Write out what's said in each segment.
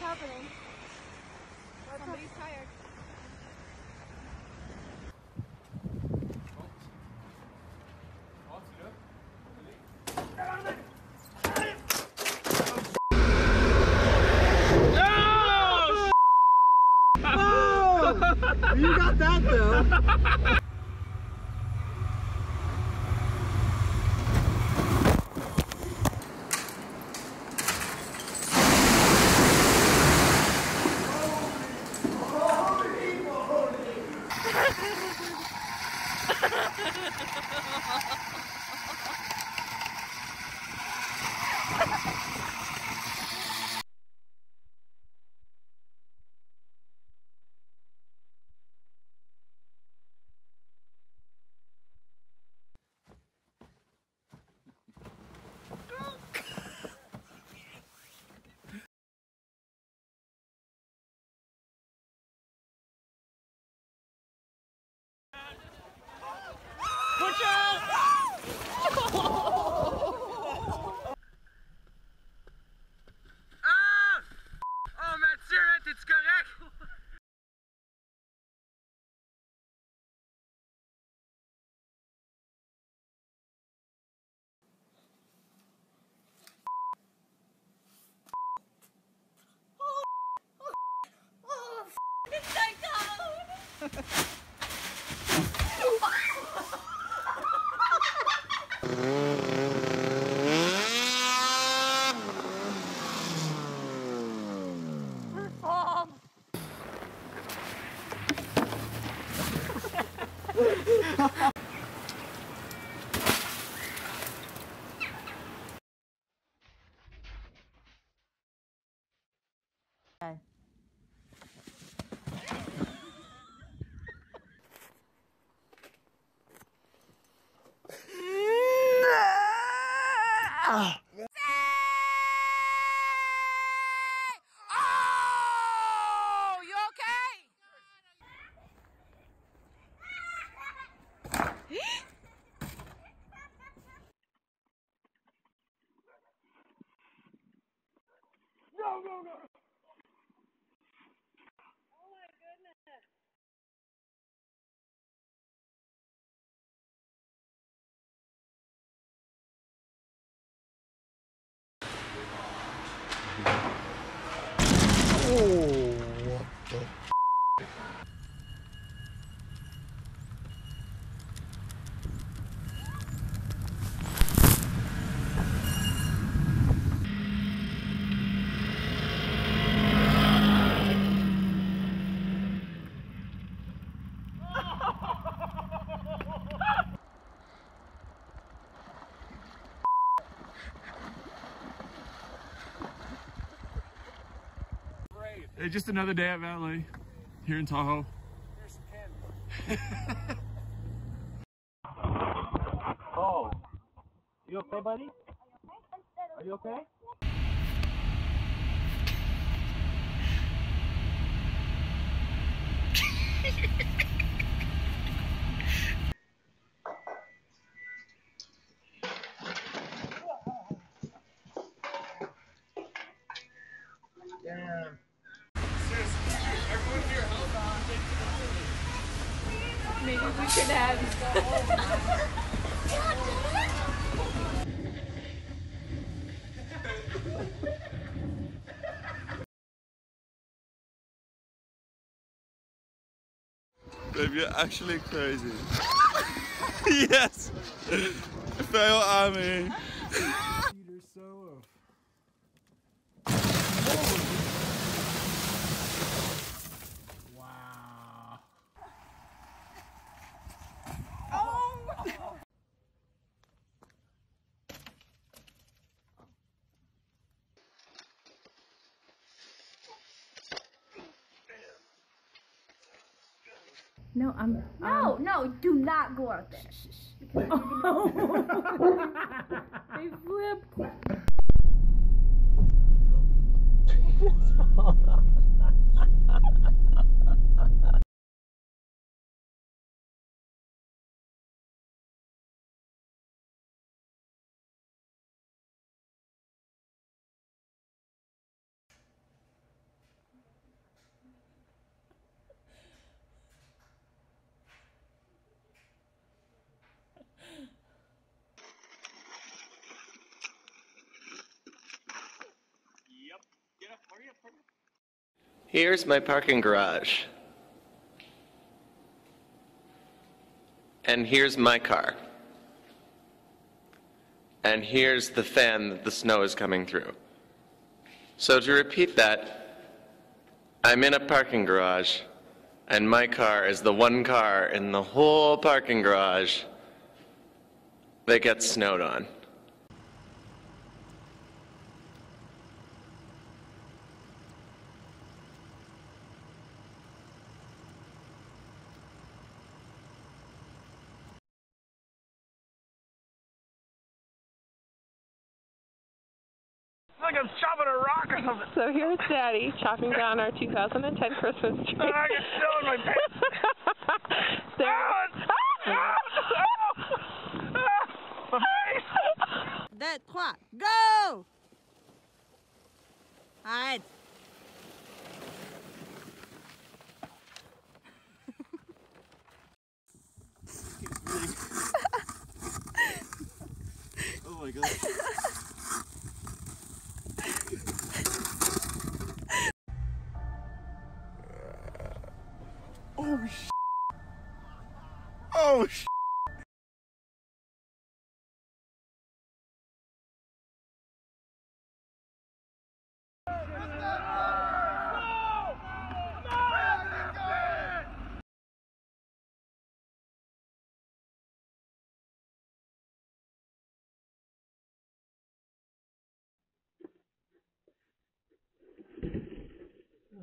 What's happening? What's Somebody's tired. Oh, oh, you got that though. Oh, go, go. Hey, just another day at Valley here in Tahoe. Here's some candy. Oh. You okay, buddy? Are you okay? Babe, you're actually crazy. yes! Fail army. No, I'm. No, um, no, do not go out there. They flipped. Here's my parking garage. And here's my car. And here's the fan that the snow is coming through. So to repeat that, I'm in a parking garage, and my car is the one car in the whole parking garage that gets snowed on. Like I'm chopping a rock or something. So here's Daddy chopping down our 2010 Christmas tree. Oh, I get snow in my pants. there. Ah, ah, ah, ah, my face. deux, trois, go! Arrête. Oh my god. Oh sh.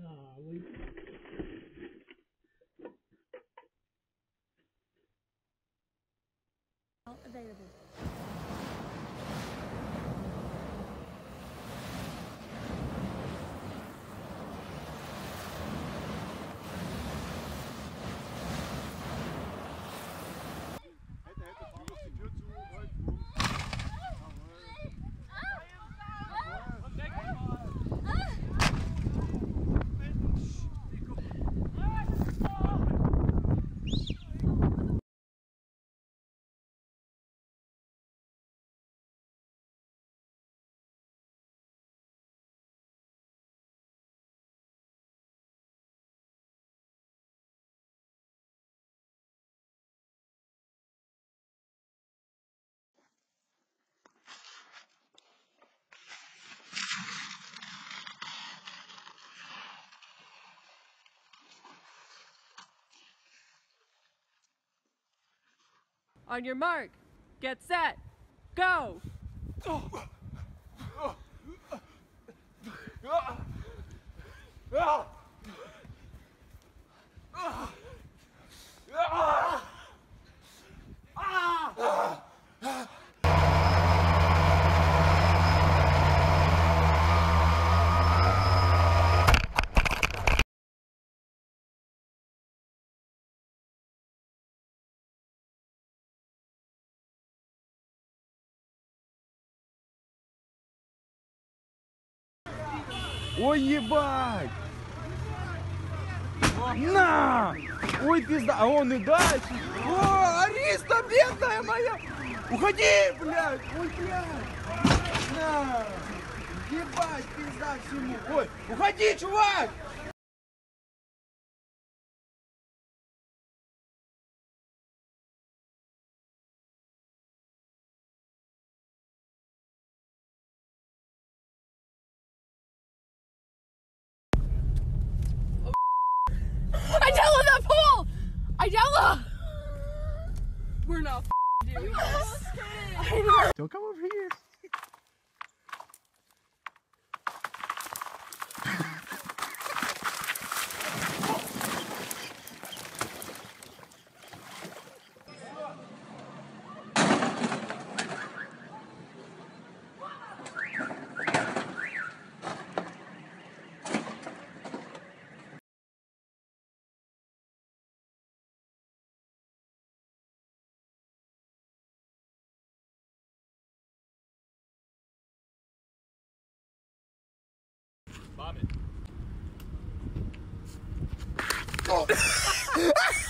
Ah, Available. On your mark, get set, go! Oh. Ой, ебать! На! Ой, пизда, а он и дальше. О, Ариста, бедная моя! Уходи, блядь! Ой, блядь! На! Ебать, пизда всему! Ой, уходи, чувак! We're not doing this. Don't come over here. Oh.